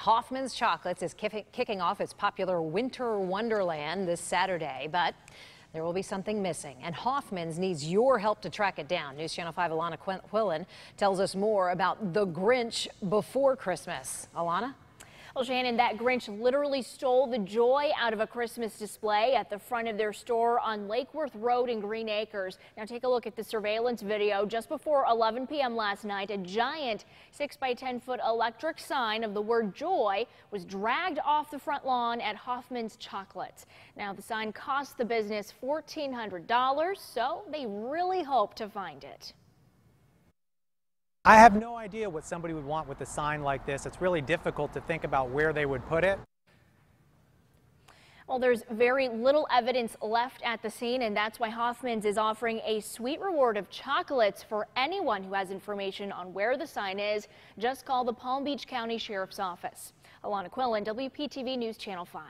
Hoffman's Chocolates is kicking off its popular Winter Wonderland this Saturday, but there will be something missing, and Hoffman's needs your help to track it down. News Channel 5 Alana Quillen tells us more about the Grinch before Christmas. Alana? Well, Shannon, that Grinch literally stole the joy out of a Christmas display at the front of their store on Lake Worth Road in Greenacres. Now take a look at the surveillance video. Just before 11 p.m. last night, a giant 6 by 10 foot electric sign of the word joy was dragged off the front lawn at Hoffman's Chocolates. Now the sign cost the business $1,400, so they really hope to find it. I have no idea what somebody would want with a sign like this. It's really difficult to think about where they would put it. Well, there's very little evidence left at the scene, and that's why Hoffman's is offering a sweet reward of chocolates for anyone who has information on where the sign is. Just call the Palm Beach County Sheriff's Office. Alana Quillen, WPTV News Channel 5.